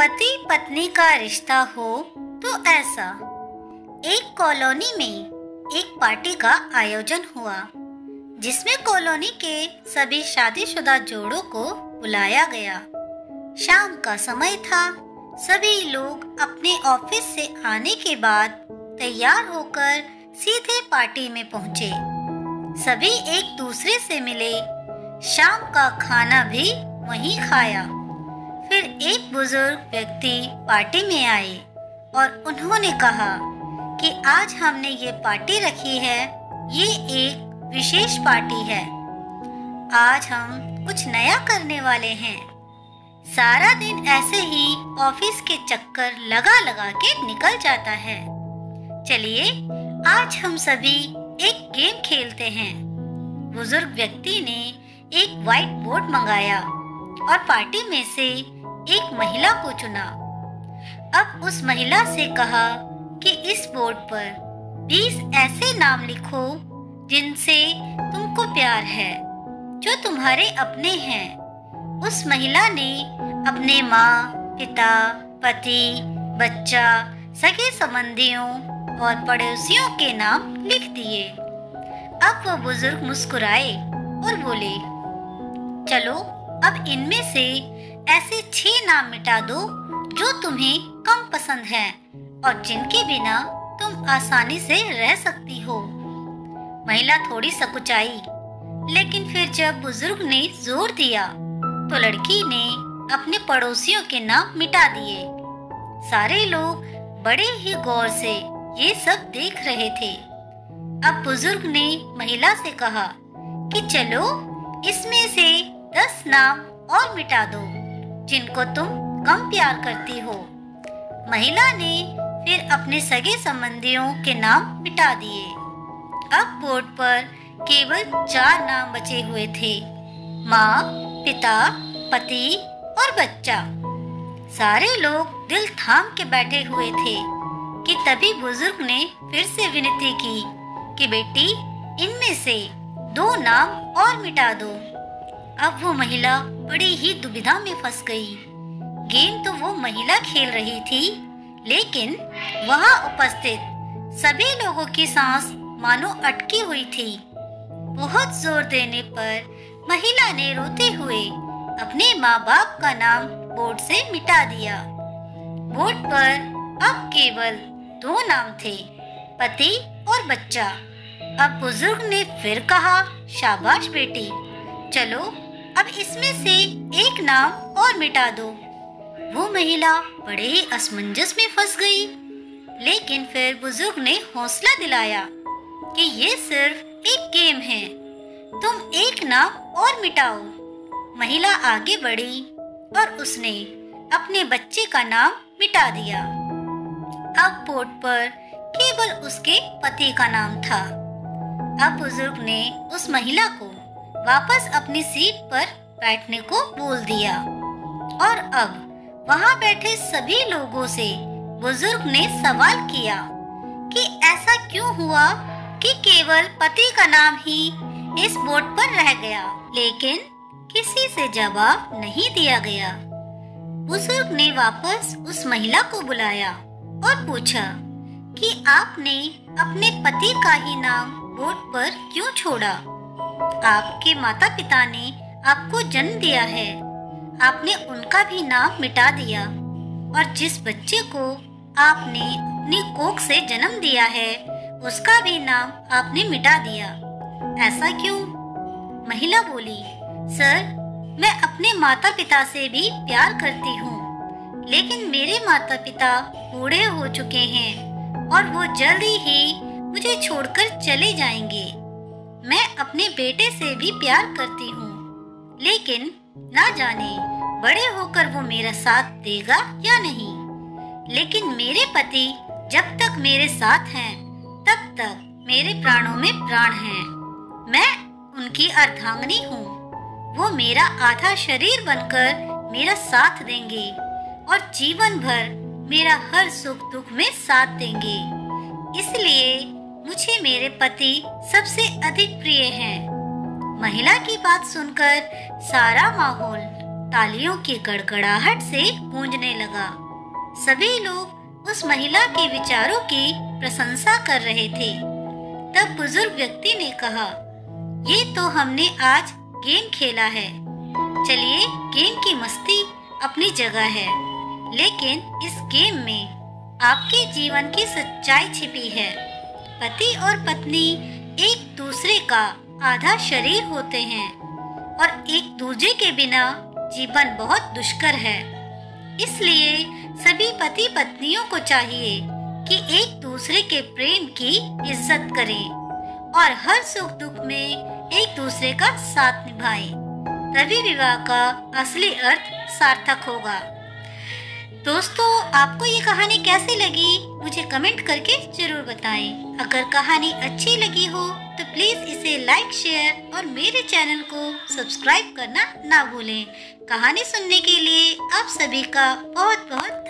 पति पत्नी का रिश्ता हो तो ऐसा। एक कॉलोनी में एक पार्टी का आयोजन हुआ, जिसमें कॉलोनी के सभी शादीशुदा जोड़ों को बुलाया गया। शाम का समय था, सभी लोग अपने ऑफ़िस से आने के बाद तैयार होकर सीधे पार्टी में पहुँचे। सभी एक दूसरे से मिले, शाम का खाना भी वहीं खाया। फिर एक बुज़ुर्ग व्यक्ति पार्टी में आए और उन्होंने कहा कि आज हमने ये पार्टी रखी है, ये एक विशेष पार्टी है। आज हम कुछ नया करने वाले हैं। सारा दिन ऐसे ही ऑफ़िस के चक्कर लगा लगा के निकल जाता है। चलिए, आज हम सभी एक गेम खेलते हैं। बुज़ुर्ग व्यक्ति ने एक व्हाइट बोर्ड मंगाया और पार्टी में से एक महिला को चुना। अब उस महिला से कहा कि इस बोर्ड पर 20 ऐसे नाम लिखो जिनसे तुमको प्यार है, जो तुम्हारे अपने हैं। उस महिला ने अपने माँ, पिता, पति, बच्चा, सगे संबंधियों और पड़ोसियों के नाम लिख दिए। अब वह बुज़ुर्ग मुस्कुराए और बोले, चलो अब इनमें से ऐसे छह नाम मिटा दो जो तुम्हें कम पसंद है और जिनके बिना तुम आसानी से रह सकती हो। महिला थोड़ी सकुचाई, लेकिन फिर जब बुज़ुर्ग ने ज़ोर दिया तो लड़की ने अपने पड़ोसियों के नाम मिटा दिए। सारे लोग बड़े ही गौर से ये सब देख रहे थे। अब बुज़ुर्ग ने महिला से कहा कि चलो, इसमें से दस नाम और मिटा दो, जिनको तुम कम प्यार करती हो। महिला ने फिर अपने सगे संबंधियों के नाम मिटा दिए। अब बोर्ड पर केवल चार नाम बचे हुए थे, माँ, पिता, पति और बच्चा। सारे लोग दिल थाम के बैठे हुए थे कि तभी बुज़ुर्ग ने फिर से विनती की कि बेटी, इनमें से दो नाम और मिटा दो। अब वो महिला बड़ी ही दुविधा में फंस गई। गेम तो वो महिला खेल रही थी, लेकिन वहाँ उपस्थित सभी लोगों की सांस मानो अटकी हुई थी। बहुत ज़ोर देने पर महिला ने रोते हुए अपने माँ बाप का नाम बोर्ड से मिटा दिया। बोर्ड पर अब केवल दो नाम थे, पति और बच्चा। अब बुज़ुर्ग ने फिर कहा, शाबाश बेटी, चलो अब इसमें से एक नाम और मिटा दो। वो महिला बड़े ही असमंजस में फंस गई, लेकिन फिर बुज़ुर्ग ने हौसला दिलाया कि ये सिर्फ़ एक गेम है। तुम एक नाम और मिटाओ। महिला आगे बढ़ी और उसने अपने बच्चे का नाम मिटा दिया। अब बोर्ड पर केवल उसके पति का नाम था। अब बुज़ुर्ग ने उस महिला को वापस अपनी सीट पर बैठने को बोल दिया। और अब वहाँ बैठे सभी लोगों से बुज़ुर्ग ने सवाल किया कि ऐसा क्यों हुआ कि केवल पति का नाम ही इस बोर्ड पर रह गया, लेकिन किसी से जवाब नहीं दिया गया। बुज़ुर्ग ने वापस उस महिला को बुलाया और पूछा कि आपने अपने पति का ही नाम बोर्ड पर क्यों छोड़ा? आपके माता पिता ने आपको जन्म दिया है। आपने उनका भी नाम मिटा दिया। और जिस बच्चे को आपने अपनी कोख से जन्म दिया है, उसका भी नाम आपने मिटा दिया। ऐसा क्यों? महिला बोली, सर, मैं अपने माता पिता से भी प्यार करती हूँ, लेकिन मेरे माता पिता बूढ़े हो चुके हैं और वो जल्दी ही मुझे छोड़कर चले जाएँगे। मैं अपने बेटे से भी प्यार करती हूँ। लेकिन ना जाने बड़े होकर वो मेरा साथ देगा या नहीं। लेकिन मेरे पति जब तक मेरे साथ हैं, तब तक मेरे प्राणों में प्राण हैं। मैं उनकी अर्धांगनी हूँ। वो मेरा आधा शरीर बनकर मेरा साथ देंगे और जीवन भर मेरा हर सुख दुख में साथ देंगे। इसलिए मुझे मेरे पति सबसे अधिक प्रिय हैं। महिला की बात सुनकर सारा माहौल तालियों की गड़गड़ाहट से गूंजने लगा। सभी लोग उस महिला के विचारों की प्रशंसा कर रहे थे। तब बुज़ुर्ग व्यक्ति ने कहा, ये तो हमने आज गेम खेला है। चलिए गेम की मस्ती अपनी जगह है। लेकिन इस गेम में आपके जीवन की सच्चाई छिपी है। पति और पत्नी एक दूसरे का आधा शरीर होते हैं और एक दूसरे के बिना जीवन बहुत दुष्कर है इसलिए सभी पति पत्नियों को चाहिए कि एक दूसरे के प्रेम की इज़्ज़त करें और हर सुख दुख में एक दूसरे का साथ निभाएँ। तभी विवाह का असली अर्थ सार्थक होगा दोस्तों, आपको ये कहानी कैसी लगी? मुझे कमेंट करके ज़रूर बताएँ। अगर कहानी अच्छी लगी हो तो प्लीज़ इसे लाइक, शेयर और मेरे चैनल को सब्सक्राइब करना ना भूलें। कहानी सुनने के लिए आप सभी का बहुत बहुत